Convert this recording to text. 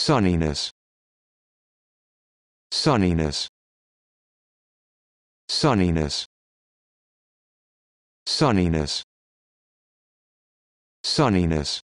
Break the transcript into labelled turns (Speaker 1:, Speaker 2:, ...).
Speaker 1: sunniness. Sunniness. Sunniness. Sunniness. Sunniness.